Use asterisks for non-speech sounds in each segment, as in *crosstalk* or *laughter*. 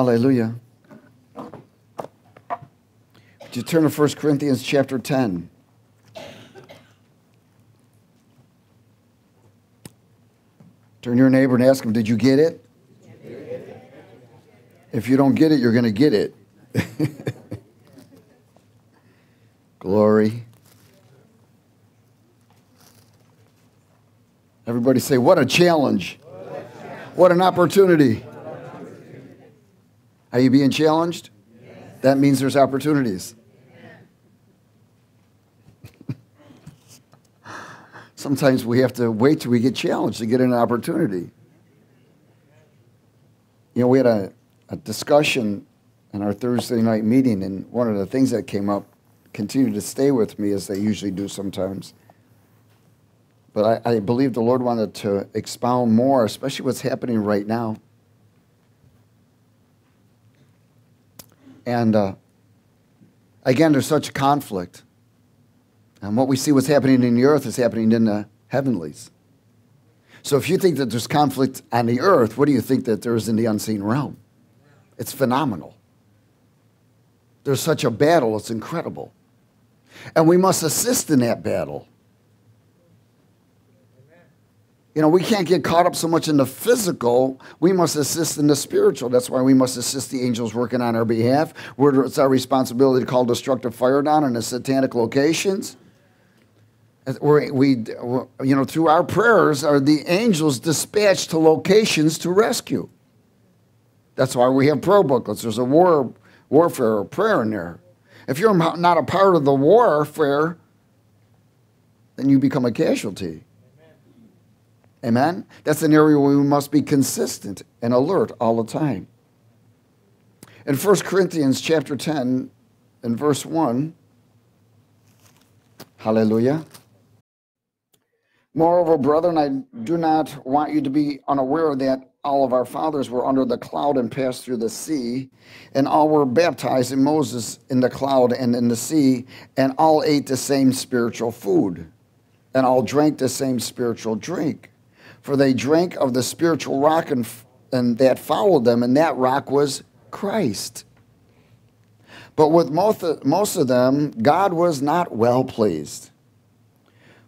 hallelujah. Would you turn to 1 Corinthians chapter 10? Turn your neighbor and ask him, Did you get it? If you don't get it, you're going to get it. *laughs* Glory. Everybody say, What a challenge! What an opportunity! Are you being challenged? That means there's opportunities. *laughs* Sometimes we have to wait till we get challenged to get an opportunity. You know, we had a, a discussion in our Thursday night meeting, and one of the things that came up continued to stay with me as they usually do sometimes. But I, I believe the Lord wanted to expound more, especially what's happening right now. And uh, again, there's such conflict. And what we see what's happening in the earth is happening in the heavenlies. So if you think that there's conflict on the earth, what do you think that there is in the unseen realm? It's phenomenal. There's such a battle, it's incredible. And we must assist in that battle. You know, we can't get caught up so much in the physical. We must assist in the spiritual. That's why we must assist the angels working on our behalf. It's our responsibility to call destructive fire down in the satanic locations. we we, you know, through our prayers, are the angels dispatched to locations to rescue. That's why we have prayer booklets. There's a war warfare or prayer in there. If you're not a part of the warfare, then you become a casualty. Amen? That's an area where we must be consistent and alert all the time. In 1 Corinthians chapter 10 and verse 1, hallelujah. Moreover, brethren, I do not want you to be unaware that all of our fathers were under the cloud and passed through the sea, and all were baptized in Moses in the cloud and in the sea, and all ate the same spiritual food, and all drank the same spiritual drink for they drank of the spiritual rock and, and that followed them, and that rock was Christ. But with most of, most of them, God was not well pleased,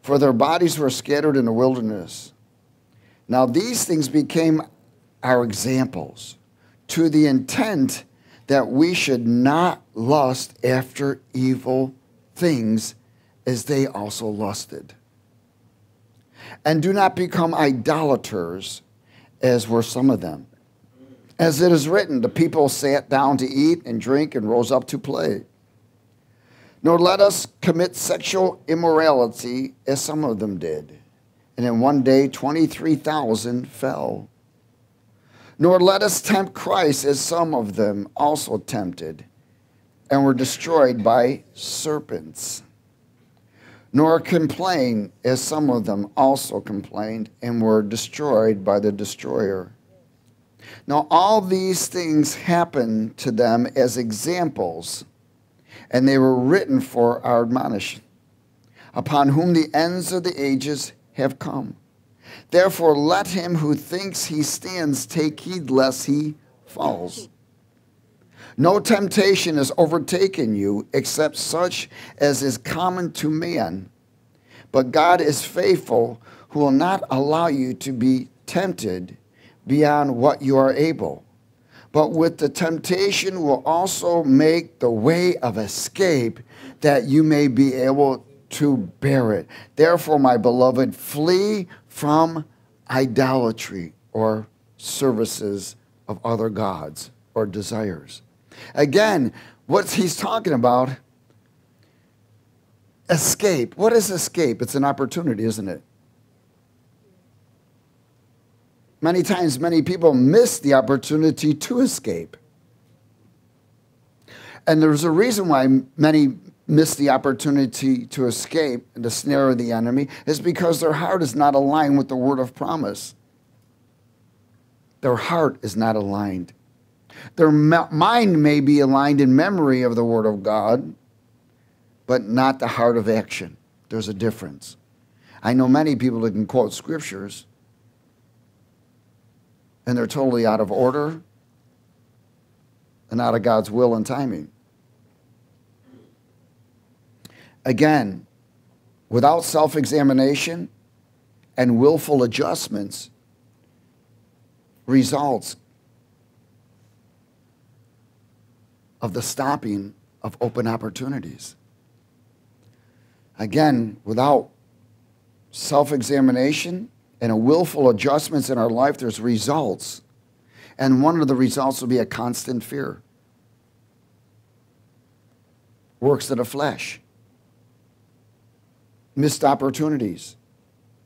for their bodies were scattered in the wilderness. Now these things became our examples to the intent that we should not lust after evil things as they also lusted. And do not become idolaters, as were some of them. As it is written, the people sat down to eat and drink and rose up to play. Nor let us commit sexual immorality, as some of them did. And in one day, 23,000 fell. Nor let us tempt Christ, as some of them also tempted, and were destroyed by serpents nor complain, as some of them also complained and were destroyed by the destroyer. Now, all these things happened to them as examples, and they were written for our admonition, upon whom the ends of the ages have come. Therefore, let him who thinks he stands take heed lest he falls. No temptation has overtaken you except such as is common to man. But God is faithful, who will not allow you to be tempted beyond what you are able. But with the temptation will also make the way of escape that you may be able to bear it. Therefore, my beloved, flee from idolatry or services of other gods or desires. Again, what he's talking about escape. What is escape? It's an opportunity, isn't it? Many times, many people miss the opportunity to escape. And there's a reason why many miss the opportunity to escape the snare of the enemy is because their heart is not aligned with the word of promise. Their heart is not aligned. Their mind may be aligned in memory of the Word of God, but not the heart of action. There's a difference. I know many people that can quote scriptures and they're totally out of order. and out of God's will and timing. Again, without self examination and willful adjustments, results of the stopping of open opportunities. Again, without self examination and a willful adjustments in our life, there's results. And one of the results will be a constant fear. Works of the flesh. Missed opportunities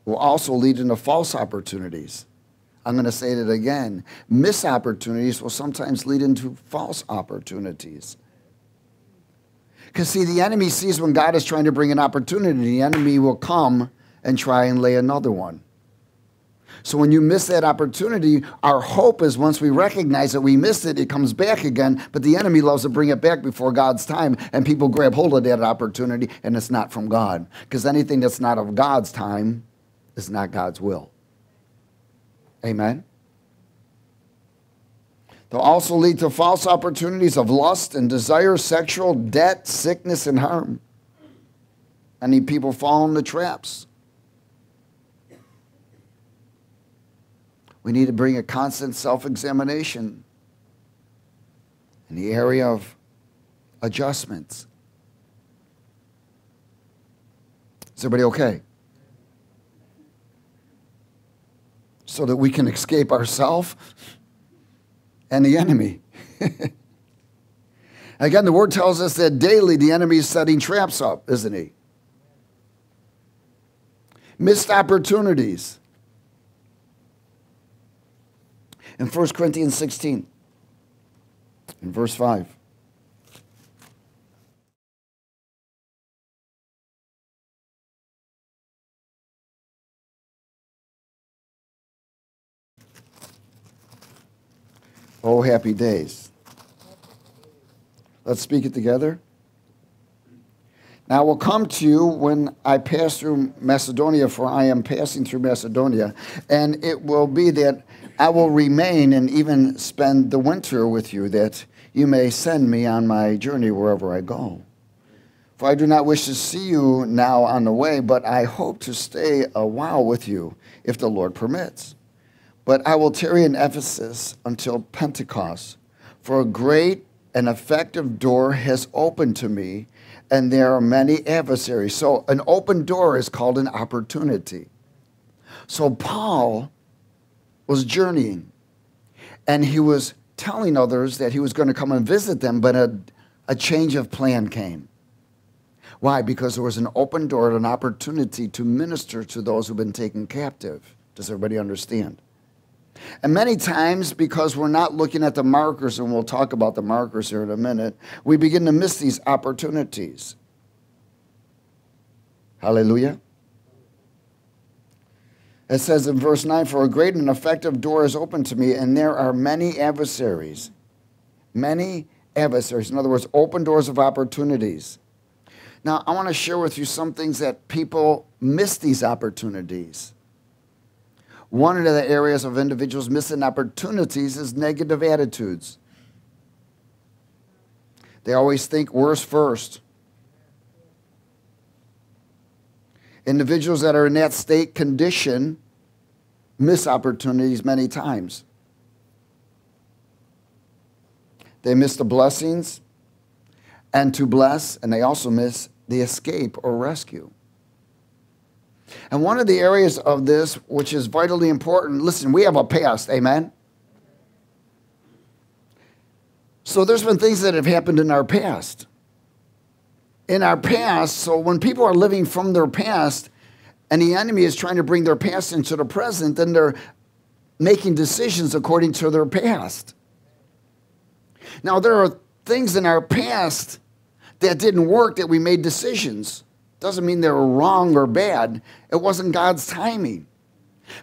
will also lead into false opportunities. I'm going to say it again. Miss opportunities will sometimes lead into false opportunities. Because, see, the enemy sees when God is trying to bring an opportunity, the enemy will come and try and lay another one. So when you miss that opportunity, our hope is once we recognize that we missed it, it comes back again. But the enemy loves to bring it back before God's time, and people grab hold of that opportunity, and it's not from God. Because anything that's not of God's time is not God's will. Amen. They'll also lead to false opportunities of lust and desire, sexual debt, sickness, and harm. Any people fall into traps. We need to bring a constant self examination in the area of adjustments. Is everybody okay? So that we can escape ourselves and the enemy. *laughs* Again, the word tells us that daily the enemy is setting traps up, isn't he? Missed opportunities. in 1 Corinthians 16, in verse 5. Oh, happy days. Let's speak it together. Now, I will come to you when I pass through Macedonia, for I am passing through Macedonia, and it will be that I will remain and even spend the winter with you, that you may send me on my journey wherever I go. For I do not wish to see you now on the way, but I hope to stay a while with you, if the Lord permits. But I will tarry in Ephesus until Pentecost, for a great and effective door has opened to me, and there are many adversaries. So, an open door is called an opportunity. So, Paul was journeying. And he was telling others that he was going to come and visit them, but a, a change of plan came. Why? Because there was an open door and an opportunity to minister to those who've been taken captive. Does everybody understand? And many times, because we're not looking at the markers, and we'll talk about the markers here in a minute, we begin to miss these opportunities. Hallelujah. It says in verse 9, For a great and effective door is open to me, and there are many adversaries. Many adversaries. In other words, open doors of opportunities. Now, I want to share with you some things that people miss these opportunities. One of the areas of individuals missing opportunities is negative attitudes. They always think worse first. Individuals that are in that state condition miss opportunities many times. They miss the blessings and to bless, and they also miss the escape or rescue. And one of the areas of this, which is vitally important, listen, we have a past, amen? So there's been things that have happened in our past in our past. So when people are living from their past and the enemy is trying to bring their past into the present, then they're making decisions according to their past. Now, there are things in our past that didn't work that we made decisions. Doesn't mean they were wrong or bad. It wasn't God's timing.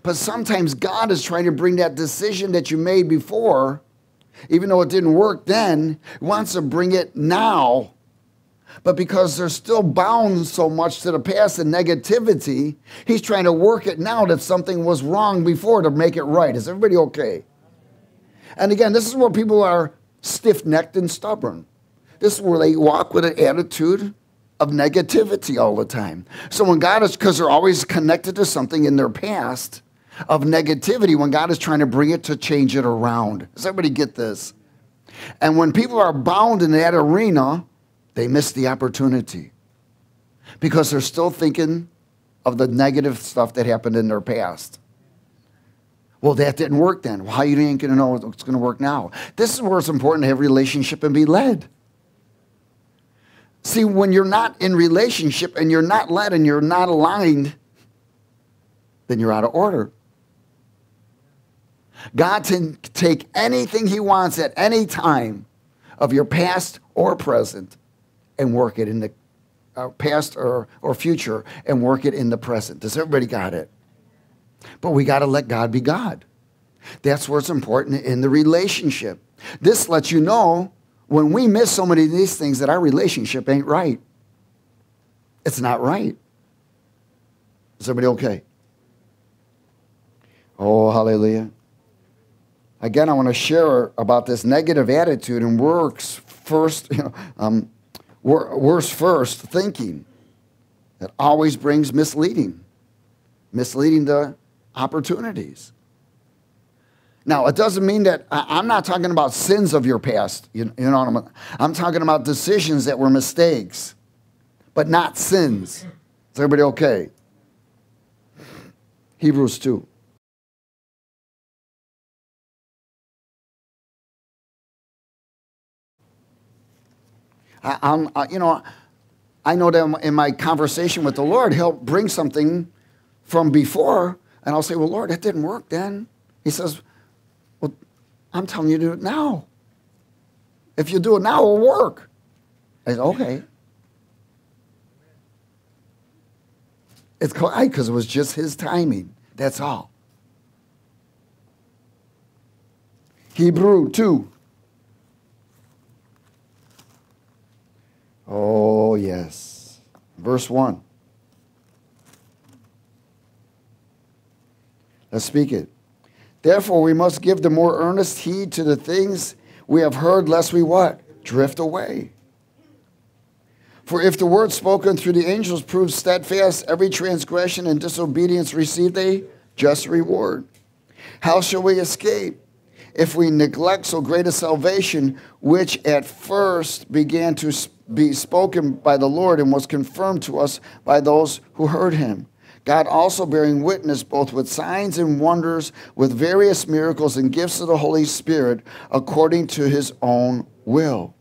But sometimes God is trying to bring that decision that you made before, even though it didn't work then, wants to bring it now but because they're still bound so much to the past and negativity, he's trying to work it now that something was wrong before to make it right. Is everybody okay? And again, this is where people are stiff necked and stubborn. This is where they walk with an attitude of negativity all the time. So when God is, because they're always connected to something in their past of negativity, when God is trying to bring it to change it around. Does everybody get this? And when people are bound in that arena, they miss the opportunity because they're still thinking of the negative stuff that happened in their past. Well, that didn't work then. Well, you ain't gonna know what's gonna work now? This is where it's important to have relationship and be led. See, when you're not in relationship and you're not led and you're not aligned, then you're out of order. God can take anything He wants at any time of your past or present and work it in the uh, past or, or future and work it in the present. Does everybody got it? But we got to let God be God. That's where it's important in the relationship. This lets you know when we miss so many of these things that our relationship ain't right. It's not right. Is everybody okay? Oh, hallelujah. Again, I want to share about this negative attitude and works first, *laughs* you know, um, worse first thinking that always brings misleading, misleading the opportunities. Now, it doesn't mean that I'm not talking about sins of your past. You, know what I'm, I'm talking about decisions that were mistakes, but not sins. Is everybody okay? Hebrews 2. I, am you know, I know that in my conversation with the Lord, He'll bring something from before, and I'll say, Well, Lord, that didn't work then. He says, I'm telling you to do it now. If you do it now, it'll work. I said, Okay. It's because it was just His timing. That's all. Hebrew 2. Oh, yes. Verse 1. Let's speak it. Therefore, we must give the more earnest heed to the things we have heard, lest we what? Drift away. For if the word spoken through the angels proves steadfast, every transgression and disobedience received a just reward. How shall we escape if we neglect so great a salvation, which at first began to be spoken by the Lord and was confirmed to us by those who heard him. God also bearing witness both with signs and wonders, with various miracles and gifts of the Holy Spirit, according to his own will.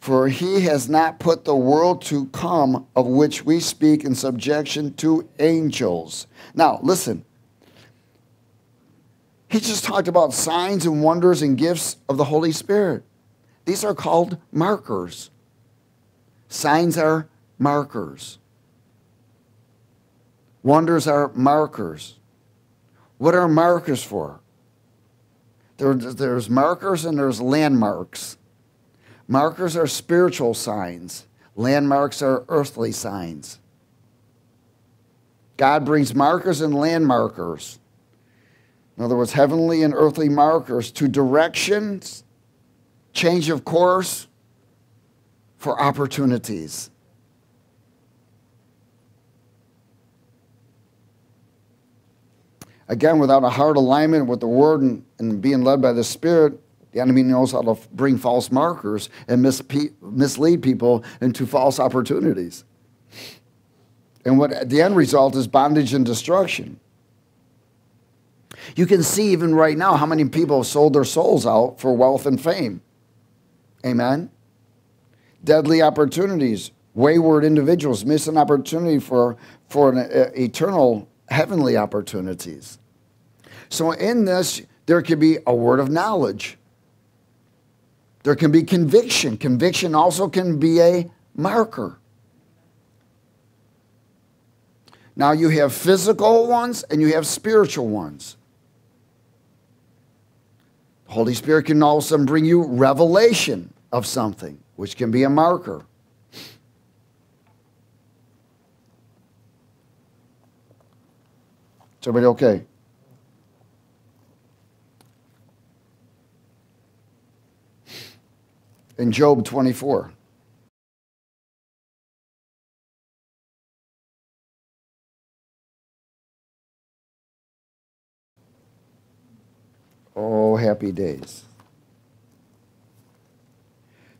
For he has not put the world to come of which we speak in subjection to angels. Now, listen. He just talked about signs and wonders and gifts of the Holy Spirit. These are called markers. Signs are markers. Wonders are markers. What are markers for? There, there's markers and there's landmarks. Markers are spiritual signs, landmarks are earthly signs. God brings markers and landmarkers. In other words, heavenly and earthly markers to directions, change of course, for opportunities. Again, without a heart alignment with the Word and, and being led by the Spirit, the enemy knows how to bring false markers and mislead people into false opportunities. And what the end result is bondage and destruction. You can see even right now how many people have sold their souls out for wealth and fame. Amen deadly opportunities, wayward individuals miss an opportunity for, for an uh, eternal heavenly opportunities. So, in this, there can be a word of knowledge. There can be conviction. Conviction also can be a marker. Now, you have physical ones and you have spiritual ones. The Holy Spirit can also bring you revelation of something which can be a marker. Is everybody okay? in Job 24. Oh, happy days.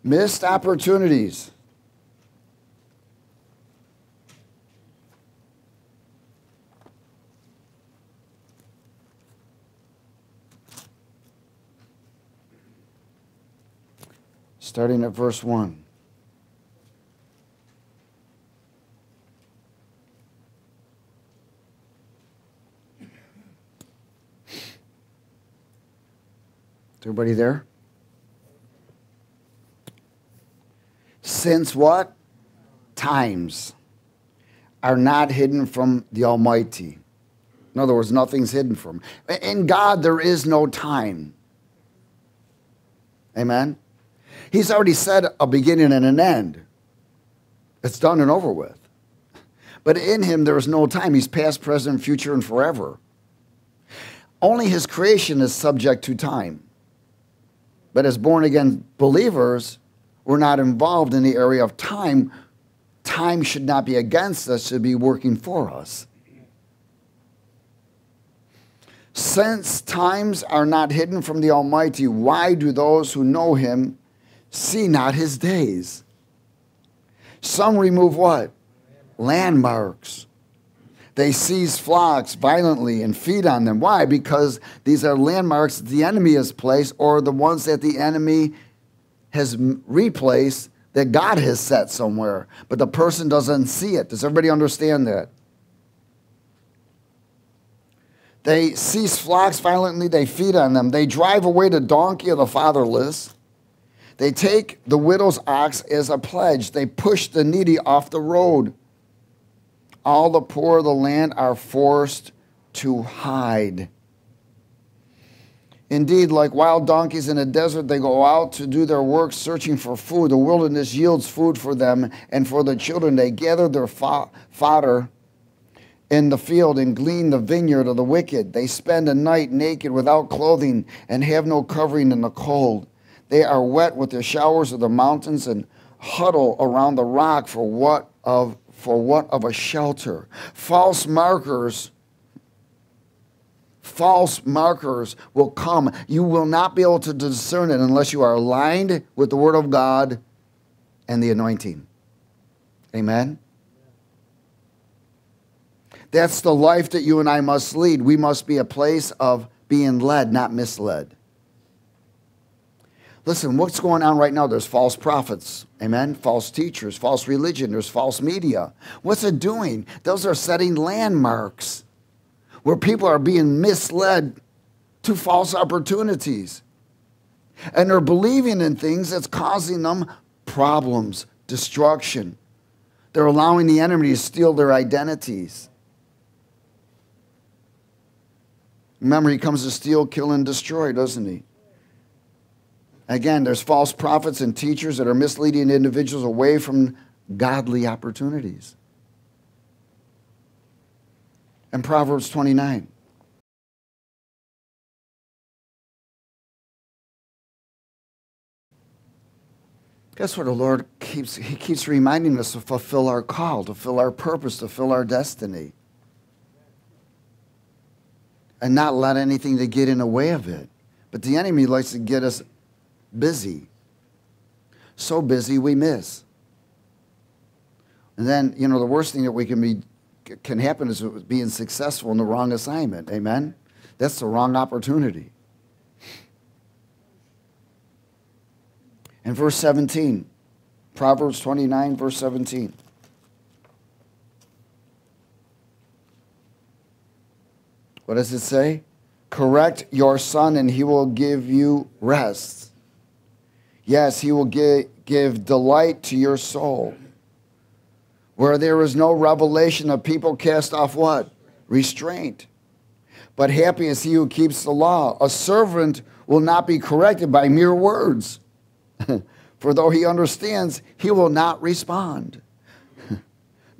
Missed opportunities. Starting at verse 1. Is everybody there? Since what? Times are not hidden from the Almighty. In other words, nothing's hidden from. In God, there is no time. Amen? He's already said a beginning and an end. It's done and over with. But in him, there is no time. He's past, present, future, and forever. Only his creation is subject to time. But as born again believers, we're not involved in the area of time. Time should not be against us, should be working for us. Since times are not hidden from the Almighty, why do those who know him see not his days? Some remove what? Landmarks. They seize flocks violently and feed on them. Why? Because these are landmarks the enemy has placed or the ones that the enemy has replaced that God has set somewhere, but the person doesn't see it. Does everybody understand that? They seize flocks violently, they feed on them. They drive away the donkey of the fatherless. They take the widow's ox as a pledge. They push the needy off the road all the poor of the land are forced to hide. Indeed, like wild donkeys in a desert, they go out to do their work searching for food. The wilderness yields food for them and for the children. They gather their fo- fodder in the field and glean the vineyard of the wicked. They spend a night naked without clothing and have no covering in the cold. They are wet with the showers of the mountains and huddle around the rock for what of for what of a shelter. False markers false markers will come. You will not be able to discern it unless you are aligned with the Word of God and the anointing. Amen? That's the life that you and I must lead. We must be a place of being led, not misled. Listen, what's going on right now? There's false prophets, amen? False teachers, false religion, there's false media. What's it doing? Those are setting landmarks where people are being misled to false opportunities. And they're believing in things that's causing them problems, destruction. They're allowing the enemy to steal their identities. Remember, he comes to steal, kill, and destroy, doesn't he? Again, there's false prophets and teachers that are misleading individuals away from godly opportunities. And Proverbs 29. Guess what the Lord keeps He keeps reminding us to fulfill our call, to fulfill our purpose, to fulfill our destiny. And not let anything to get in the way of it. But the enemy likes to get us busy. So busy we miss. And then, you know, the worst thing that we can be can happen is being successful in the wrong assignment. Amen. That's the wrong opportunity. In verse 17, Proverbs 29, verse 17. What does it say? Correct your son, and he will give you rest. Yes, he will give, give delight to your soul. Where there is no revelation of people cast off what? Restraint. But happy is he who keeps the law. A servant will not be corrected by mere words. *laughs* For though he understands, he will not respond. *laughs* In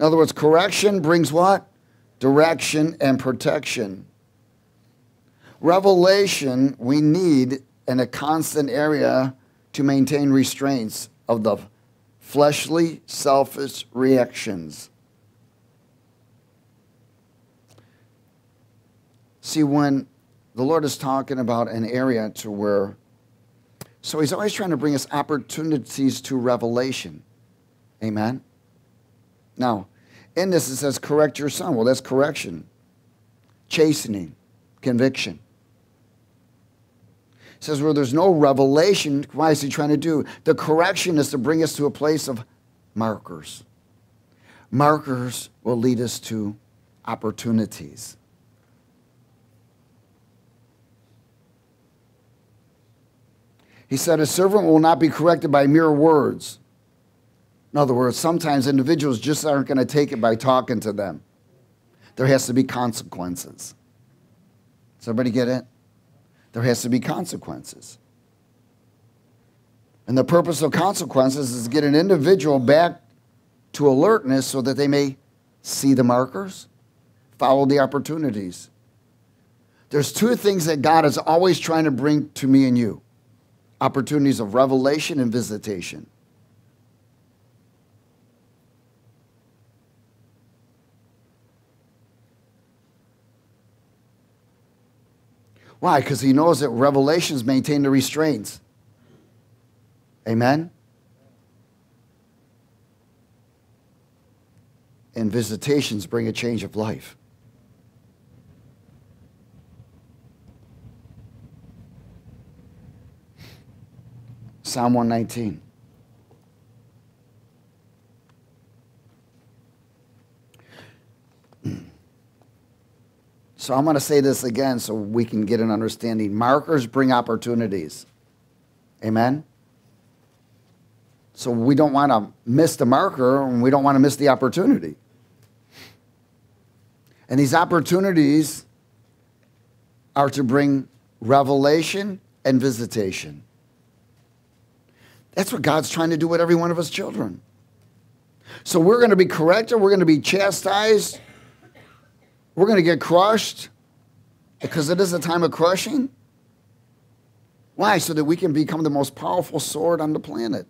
other words, correction brings what? Direction and protection. Revelation we need in a constant area to maintain restraints of the fleshly, selfish reactions. See, when the Lord is talking about an area to where, so He's always trying to bring us opportunities to revelation. Amen? Now, in this it says, correct your son. Well, that's correction, chastening, conviction. It says, where there's no revelation, why is he trying to do? The correction is to bring us to a place of markers. Markers will lead us to opportunities. He said, A servant will not be corrected by mere words. In other words, sometimes individuals just aren't going to take it by talking to them. There has to be consequences. Does everybody get it? There has to be consequences. And the purpose of consequences is to get an individual back to alertness so that they may see the markers, follow the opportunities. There's two things that God is always trying to bring to me and you opportunities of revelation and visitation. Why? Because he knows that revelations maintain the restraints. Amen? And visitations bring a change of life. Psalm 119. So I'm going to say this again so we can get an understanding. Markers bring opportunities. Amen? So we don't want to miss the marker and we don't want to miss the opportunity. And these opportunities are to bring revelation and visitation. That's what God's trying to do with every one of us children. So we're going to be corrected, we're going to be chastised, we're going to get crushed because it is a time of crushing. Why? So that we can become the most powerful sword on the planet.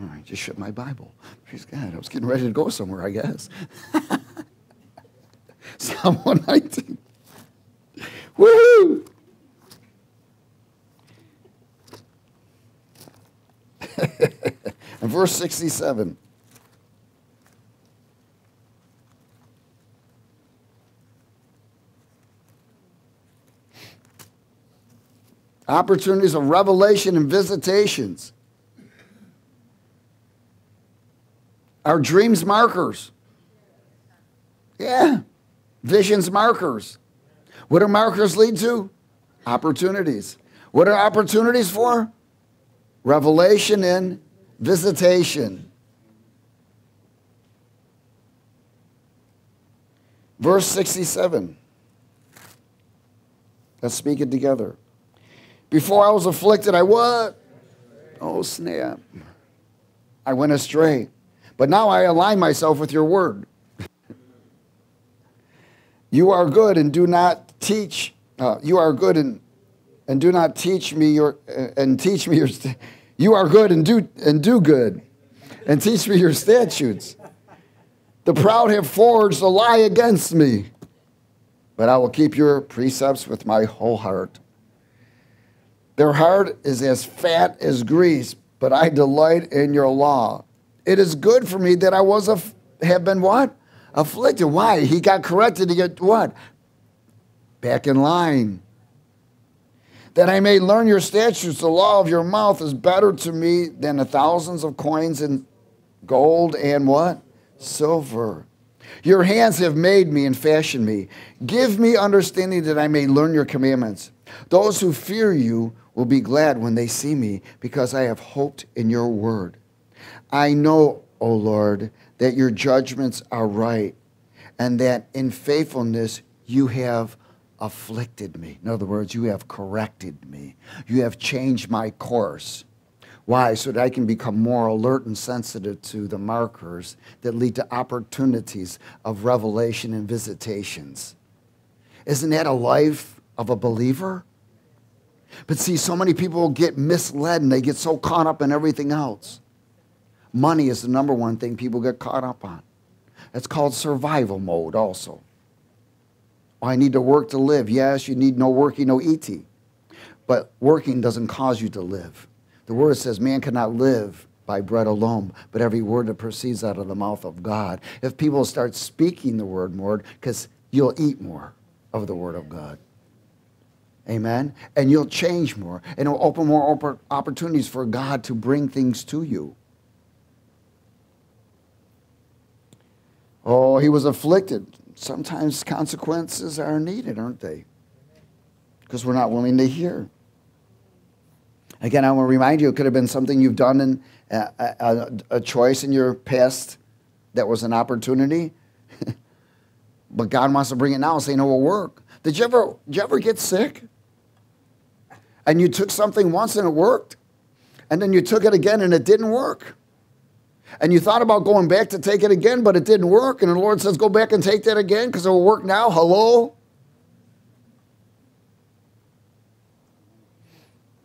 All right, just shut my Bible. Praise God. I was getting ready to go somewhere, I guess. *laughs* Psalm 119. Woohoo! *laughs* and verse 67. Opportunities of revelation and visitations. Our dreams markers. Yeah. Visions markers. What do markers lead to? Opportunities. What are opportunities for? Revelation and visitation. Verse 67. Let's speak it together. Before I was afflicted, I what? Oh, snap. I went astray. But now I align myself with your word. you are good and do not teach. Uh, you are good and, and do not teach me your uh, and teach me your. you are good and do and do good, and teach me your statutes. The proud have forged a lie against me, but I will keep your precepts with my whole heart. Their heart is as fat as grease, but I delight in your law. It is good for me that I was aff- have been what? Afflicted. Why? He got corrected to get what? Back in line. That I may learn your statutes. The law of your mouth is better to me than the thousands of coins in gold and what? Silver. Your hands have made me and fashioned me. Give me understanding that I may learn your commandments. Those who fear you will be glad when they see me because I have hoped in your word. I know, O Lord, that your judgments are right and that in faithfulness you have afflicted me. In other words, you have corrected me. You have changed my course. Why? So that I can become more alert and sensitive to the markers that lead to opportunities of revelation and visitations. Isn't that a life of a believer? But see, so many people get misled and they get so caught up in everything else. Money is the number one thing people get caught up on. It's called survival mode, also. Oh, I need to work to live. Yes, you need no working, no eating. But working doesn't cause you to live. The word says man cannot live by bread alone, but every word that proceeds out of the mouth of God. If people start speaking the word more, because you'll eat more of the word of God. Amen. And you'll change more. And it'll open more opportunities for God to bring things to you. Oh, he was afflicted. Sometimes consequences are needed, aren't they? Because we're not willing to hear. Again, I want to remind you, it could have been something you've done in a, a, a choice in your past that was an opportunity. *laughs* but God wants to bring it now and say, no, it will work. Did you ever, did you ever get sick? And you took something once and it worked? And then you took it again and it didn't work? And you thought about going back to take it again, but it didn't work. And the Lord says, go back and take that again because it will work now. Hello?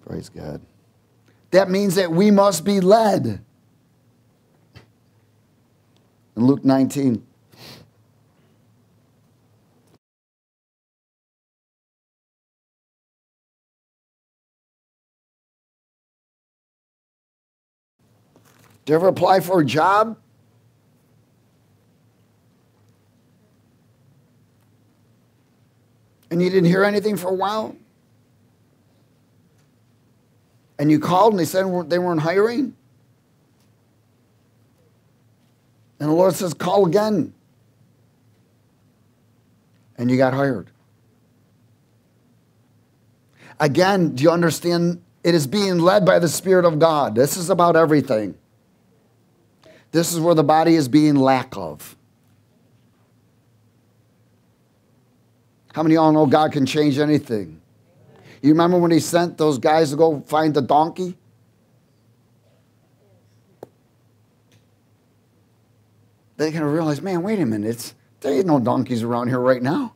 Praise God. That means that we must be led. In Luke 19, Did you ever apply for a job? And you didn't hear anything for a while? And you called and they said they weren't hiring? And the Lord says, call again. And you got hired. Again, do you understand? It is being led by the Spirit of God. This is about everything. This is where the body is being lack of. How many of y'all know God can change anything? You remember when he sent those guys to go find the donkey? They kind of realize, man, wait a minute, it's, there ain't no donkeys around here right now.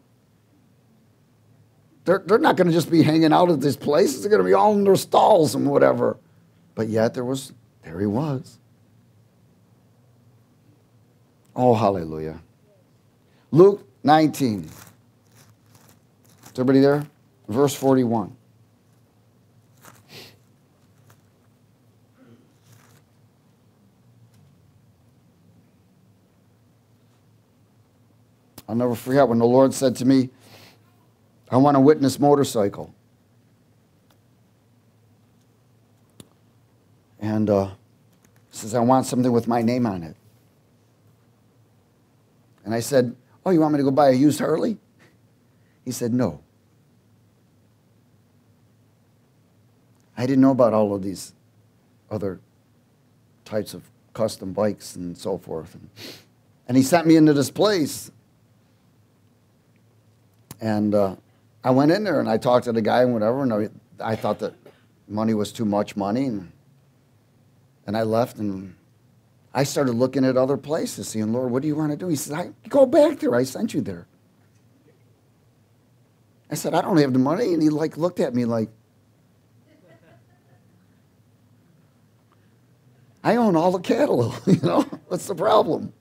They're, they're not going to just be hanging out at this place. They're going to be all in their stalls and whatever. But yet there was, there he was. Oh, hallelujah. Luke 19. Is everybody there? Verse 41. I'll never forget when the Lord said to me, I want a witness motorcycle. And uh, says, I want something with my name on it. And I said, Oh, you want me to go buy a used Harley? He said, No. I didn't know about all of these other types of custom bikes and so forth. And he sent me into this place. And uh, I went in there and I talked to the guy and whatever. And I, I thought that money was too much money. And, and I left and I started looking at other places, saying, Lord, what do you want to do? He said, I, go back there. I sent you there. I said, I don't have the money. And he like looked at me like, I own all the cattle, *laughs* you know? What's the problem?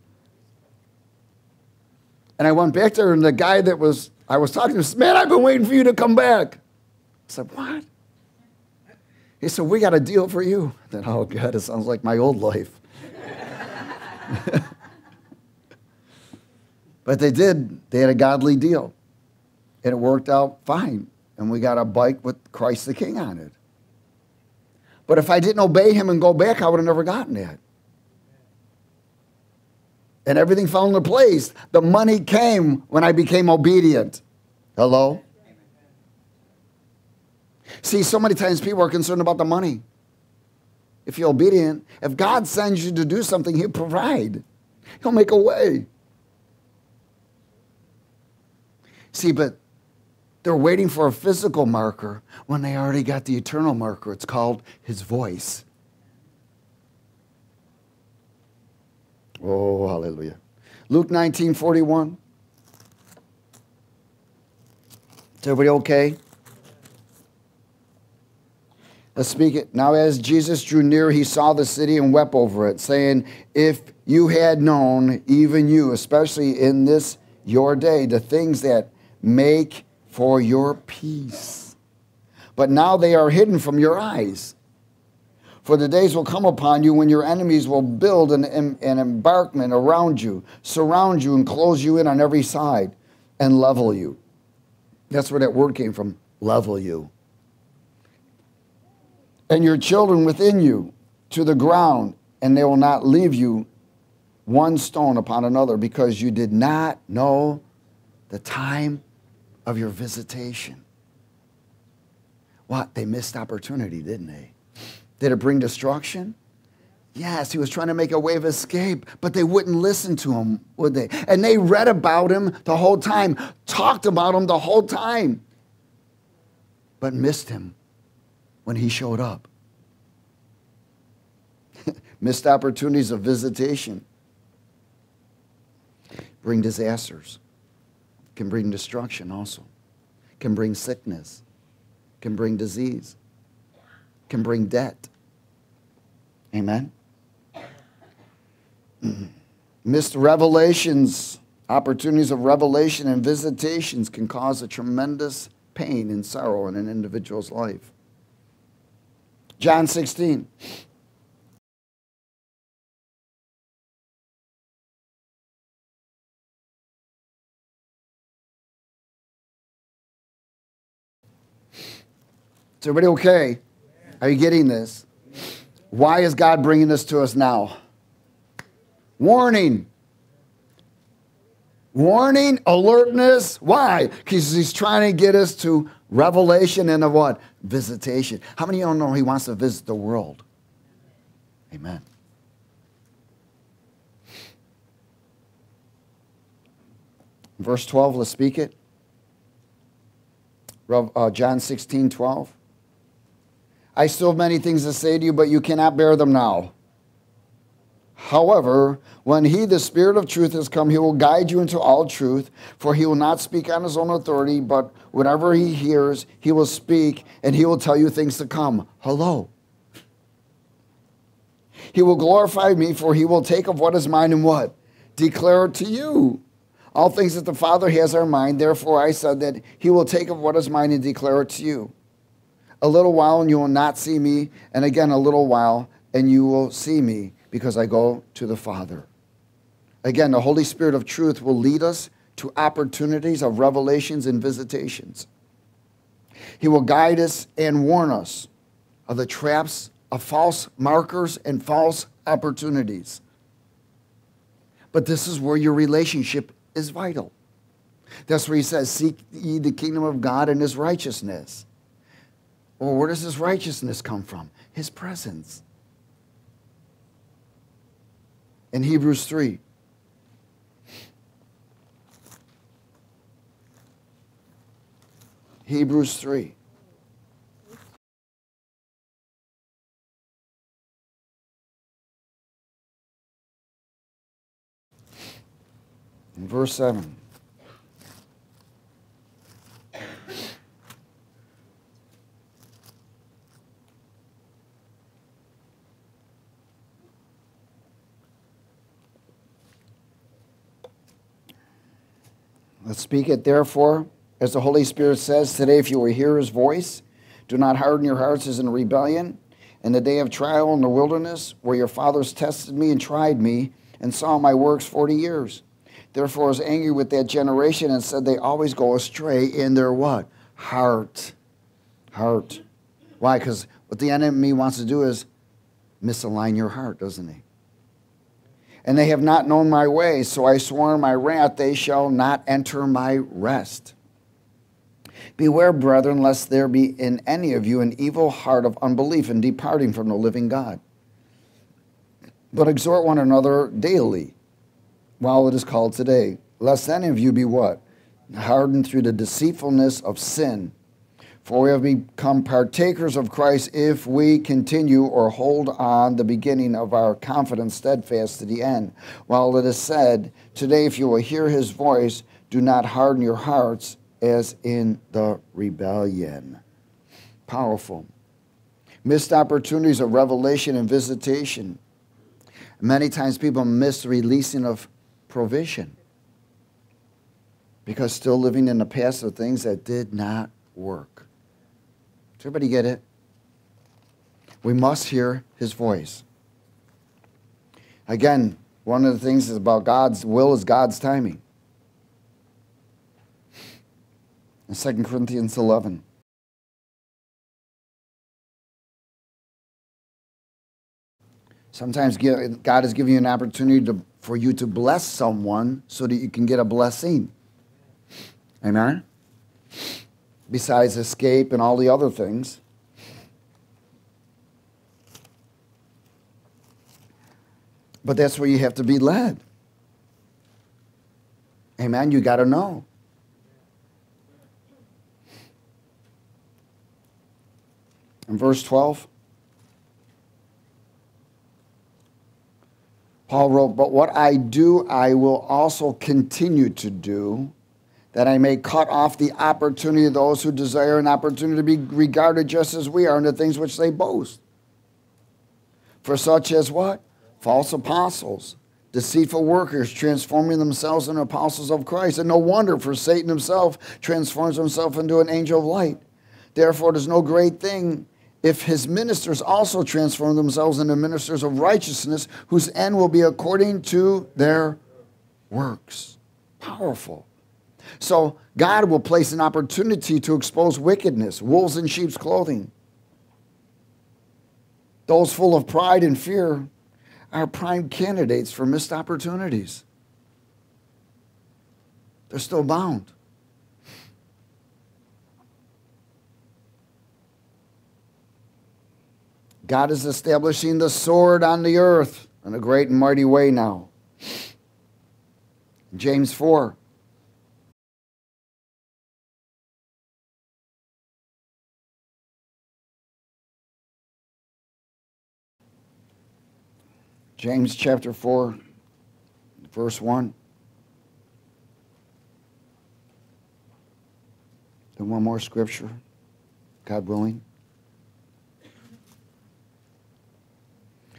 And I went back there, and the guy that was, I was talking to said, Man, I've been waiting for you to come back. I said, What? He said, We got a deal for you. Said, Oh, God, it sounds like my old life. *laughs* but they did. They had a godly deal. And it worked out fine. And we got a bike with Christ the King on it. But if I didn't obey him and go back, I would have never gotten that. And everything fell into place. The money came when I became obedient. Hello? See, so many times people are concerned about the money if you're obedient. If God sends you to do something, He'll provide, He'll make a way. See, but they're waiting for a physical marker when they already got the eternal marker. It's called His voice. Oh, hallelujah. Luke 19 41. Is everybody okay? Let's speak it. Now, as Jesus drew near, he saw the city and wept over it, saying, If you had known, even you, especially in this your day, the things that make for your peace. But now they are hidden from your eyes. For the days will come upon you when your enemies will build an, an embankment around you, surround you, and close you in on every side, and level you. That's where that word came from level you. And your children within you to the ground, and they will not leave you one stone upon another because you did not know the time of your visitation. What? They missed opportunity, didn't they? Did it bring destruction? Yes, he was trying to make a way of escape, but they wouldn't listen to him, would they? And they read about him the whole time, talked about him the whole time, but missed him when he showed up. *laughs* missed opportunities of visitation bring disasters, can bring destruction also, can bring sickness, can bring disease can bring debt. Amen. *clears throat* Missed revelations, opportunities of revelation and visitations can cause a tremendous pain and sorrow in an individual's life. John 16. Is everybody okay? Are you getting this? Why is God bringing this to us now? Warning. Warning, alertness. Why? Because he's trying to get us to revelation and a what? Visitation. How many of you know he wants to visit the world? Amen. Verse 12, let's speak it. Uh, John 16, 12. I still have many things to say to you, but you cannot bear them now. However, when he, the Spirit of truth, has come, he will guide you into all truth, for he will not speak on his own authority, but whatever he hears, he will speak, and he will tell you things to come. Hello. He will glorify me, for he will take of what is mine and what? Declare it to you. All things that the Father has are mine, therefore I said that he will take of what is mine and declare it to you. A little while and you will not see me, and again a little while and you will see me because I go to the Father. Again, the Holy Spirit of truth will lead us to opportunities of revelations and visitations. He will guide us and warn us of the traps of false markers and false opportunities. But this is where your relationship is vital. That's where he says, Seek ye the kingdom of God and his righteousness. Well, where does his righteousness come from? His presence. In Hebrews 3. Hebrews 3. In verse 7. Speak it, therefore, as the Holy Spirit says today, if you will hear his voice, do not harden your hearts as in rebellion. In the day of trial in the wilderness, where your fathers tested me and tried me, and saw my works forty years. Therefore I was angry with that generation and said they always go astray in their what? Heart. Heart. Why? Because what the enemy wants to do is misalign your heart, doesn't he? And they have not known my ways. So I swore in my wrath, they shall not enter my rest. Beware, brethren, lest there be in any of you an evil heart of unbelief in departing from the living God. But exhort one another daily, while it is called today, lest any of you be what? Hardened through the deceitfulness of sin. For we have become partakers of Christ if we continue or hold on the beginning of our confidence steadfast to the end. While it is said, Today, if you will hear his voice, do not harden your hearts as in the rebellion. Powerful. Missed opportunities of revelation and visitation. Many times people miss the releasing of provision because still living in the past of things that did not work. Does everybody get it? We must hear his voice. Again, one of the things is about God's will is God's timing. In 2 Corinthians 11. Sometimes God is giving you an opportunity to, for you to bless someone so that you can get a blessing. Amen? Besides escape and all the other things. But that's where you have to be led. Amen? You got to know. In verse 12, Paul wrote, But what I do, I will also continue to do, that I may cut off the opportunity of those who desire an opportunity to be regarded just as we are in the things which they boast. For such as what? False apostles, deceitful workers, transforming themselves into apostles of Christ. And no wonder, for Satan himself transforms himself into an angel of light. Therefore, it is no great thing if his ministers also transform themselves into ministers of righteousness, whose end will be according to their works. Powerful. So, God will place an opportunity to expose wickedness, wolves in sheep's clothing. Those full of pride and fear are prime candidates for missed opportunities. They're still bound. God is establishing the sword on the earth in a great and mighty way now. James 4. James chapter 4, verse 1. Then one more scripture, God willing.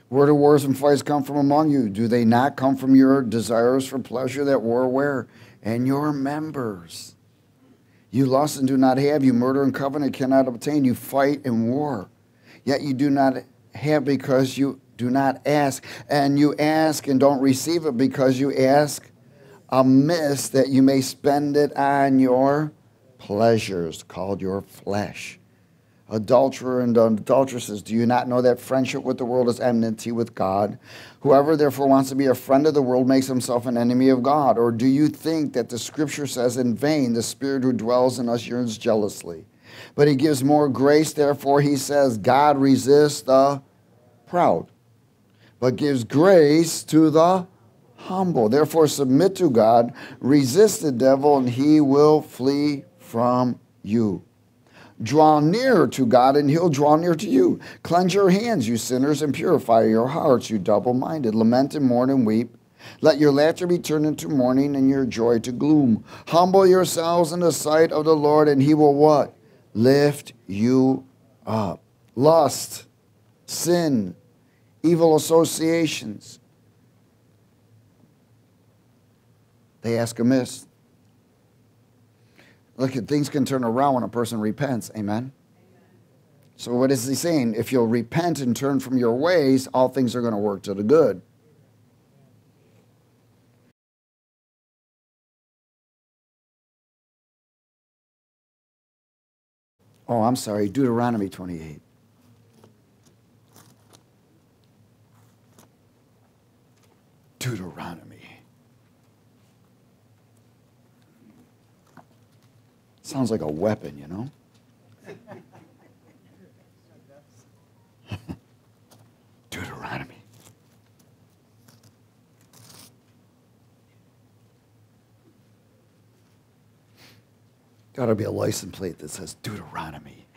Where do wars and fights come from among you? Do they not come from your desires for pleasure that war where? And your members. You lust and do not have. You murder and covenant cannot obtain. You fight and war. Yet you do not have because you do not ask. And you ask and don't receive it because you ask amiss that you may spend it on your pleasures called your flesh adulterer and adulteresses, do you not know that friendship with the world is enmity with God? Whoever therefore wants to be a friend of the world makes himself an enemy of God. Or do you think that the scripture says in vain, the spirit who dwells in us yearns jealously? But he gives more grace, therefore he says, God resists the proud, but gives grace to the humble. Therefore submit to God, resist the devil, and he will flee from you. Draw near to God, and He'll draw near to you. Cleanse your hands, you sinners, and purify your hearts, you double minded. Lament and mourn and weep. Let your laughter be turned into mourning and your joy to gloom. Humble yourselves in the sight of the Lord, and He will what? Lift you up. Lust, sin, evil associations. They ask amiss. Look, at things can turn around when a person repents. Amen? So, what is he saying? If you'll repent and turn from your ways, all things are going to work to the good. Oh, I'm sorry, Deuteronomy 28. Deuteronomy. Sounds like a weapon, you know? *laughs* Deuteronomy. Got to be a license plate that says Deuteronomy.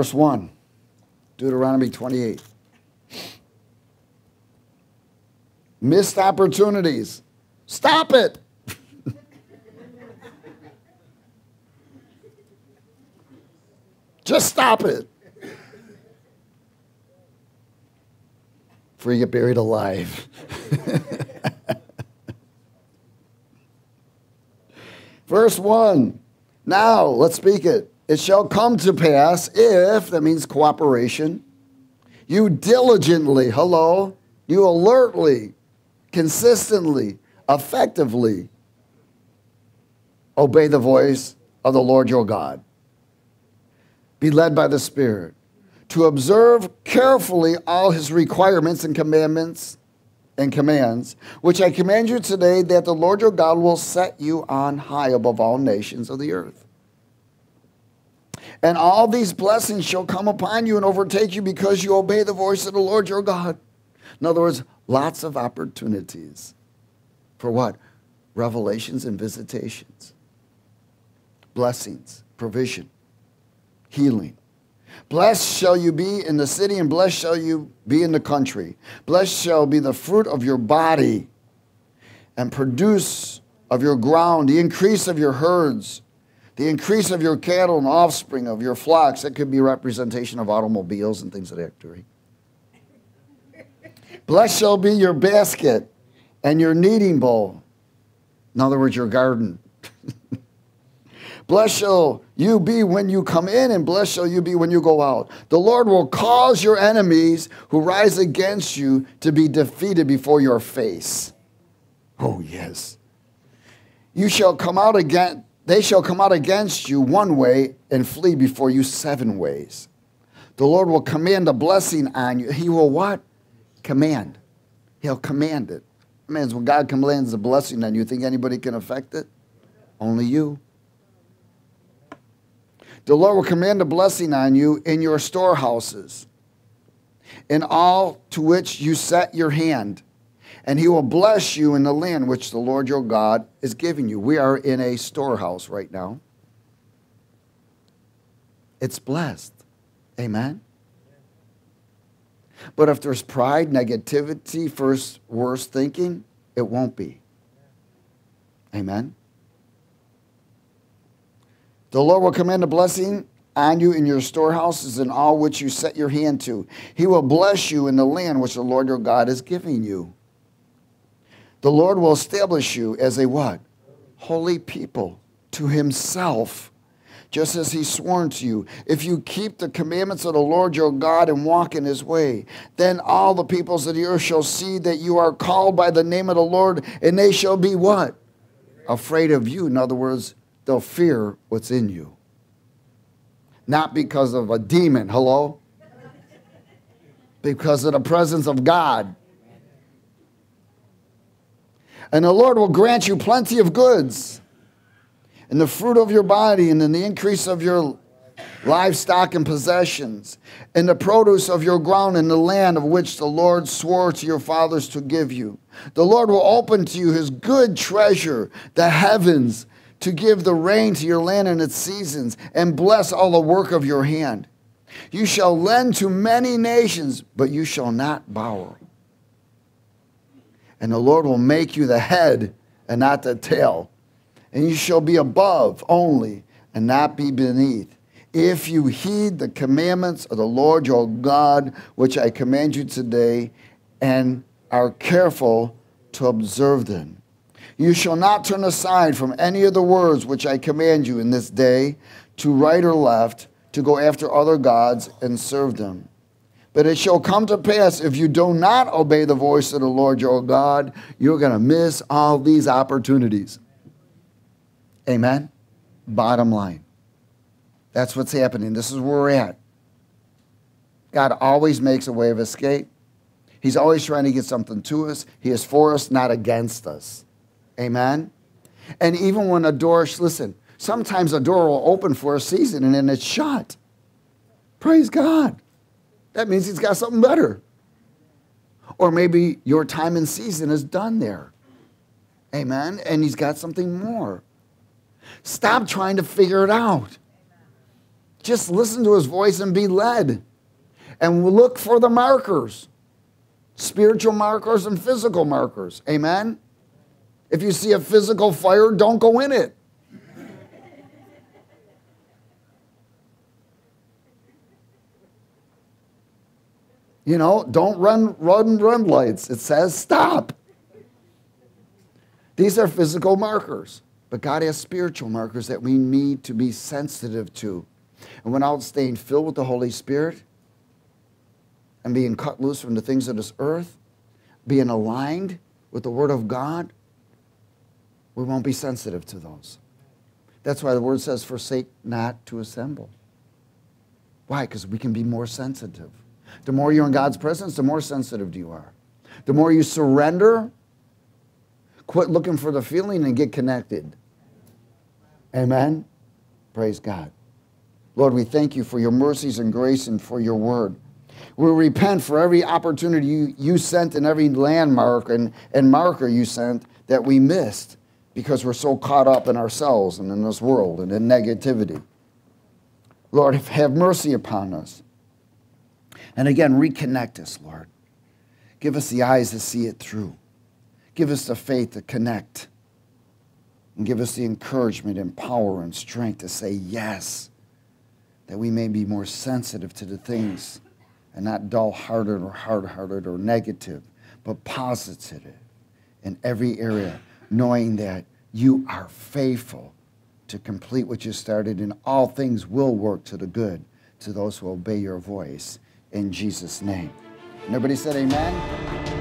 verse 1, Deuteronomy 28. Missed opportunities. Stop it. *laughs* Just stop it. Before you get buried alive. *laughs* Verse 1. Now, let's speak it. It shall come to pass if, that means cooperation, you diligently, hello, you alertly, consistently, effectively obey the voice of the Lord your God. Be led by the Spirit to observe carefully all his requirements and commandments and commands, which I command you today, that the Lord your God will set you on high above all nations of the earth. And all these blessings shall come upon you and overtake you because you obey the voice of the Lord your God. In other words, lots of opportunities. For what? Revelations and visitations, blessings, provision, healing. Blessed shall you be in the city, and blessed shall you be in the country. Blessed shall be the fruit of your body, and produce of your ground, the increase of your herds, the increase of your cattle and offspring of your flocks. That could be representation of automobiles and things of that nature. Blessed shall be your basket and your kneading bowl. In other words, your garden. *laughs* blessed shall you be when you come in, and blessed shall you be when you go out. The Lord will cause your enemies who rise against you to be defeated before your face. Oh, yes. You shall come out again, they shall come out against you one way and flee before you seven ways. The Lord will command a blessing on you. He will what? Command. He'll command it. That means when God commands a blessing on you, think anybody can affect it? Only you. The Lord will command a blessing on you in your storehouses, in all to which you set your hand. And he will bless you in the land which the Lord your God is giving you. We are in a storehouse right now. It's blessed. Amen. But if there's pride, negativity, first worse thinking, it won't be. Amen. The Lord will command a blessing on you in your storehouses and all which you set your hand to. He will bless you in the land which the Lord your God is giving you. The Lord will establish you as a what? Holy people to himself just as he sworn to you. If you keep the commandments of the Lord your God and walk in his way, then all the peoples of the earth shall see that you are called by the name of the Lord, and they shall be what? Afraid of you. In other words, they'll fear what's in you. Not because of a demon, hello? Because of the presence of God. And the Lord will grant you plenty of goods and the fruit of your body, and in the increase of your livestock and possessions, and the produce of your ground in the land of which the Lord swore to your fathers to give you. The Lord will open to you his good treasure, the heavens, to give the rain to your land in its seasons, and bless all the work of your hand. You shall lend to many nations, but you shall not borrow. And the Lord will make you the head and not the tail and you shall be above only and not be beneath. If you heed the commandments of the Lord your God, which I command you today, and are careful to observe them. You shall not turn aside from any of the words which I command you in this day, to right or left, to go after other gods and serve them. But it shall come to pass if you do not obey the voice of the Lord your God, you're going to miss all these opportunities. Amen? Bottom line. That's what's happening. This is where we're at. God always makes a way of escape. He's always trying to get something to us. He is for us, not against us. Amen? And even when a door, listen, sometimes a door will open for a season and then it's shut. Praise God. That means He's got something better. Or maybe your time and season is done there. Amen? And He's got something more. Stop trying to figure it out. Just listen to his voice and be led. And look for the markers spiritual markers and physical markers. Amen? If you see a physical fire, don't go in it. You know, don't run, run, run lights. It says stop. These are physical markers, but God has spiritual markers that we need to be sensitive to. And without staying filled with the Holy Spirit and being cut loose from the things of this earth, being aligned with the Word of God, we won't be sensitive to those. That's why the Word says, forsake not to assemble. Why? Because we can be more sensitive. The more you're in God's presence, the more sensitive you are. The more you surrender, quit looking for the feeling and get connected. Amen? Praise God. Lord, we thank you for your mercies and grace and for your word. We repent for every opportunity you, you sent and every landmark and, and marker you sent that we missed because we're so caught up in ourselves and in this world and in negativity. Lord, have mercy upon us. And again, reconnect us, Lord. Give us the eyes to see it through. Give us the faith to connect. And give us the encouragement and power and strength to say yes, that we may be more sensitive to the things and not dull hearted or hard hearted or negative, but positive in every area, knowing that you are faithful to complete what you started, and all things will work to the good to those who obey your voice in Jesus' name. Nobody said amen?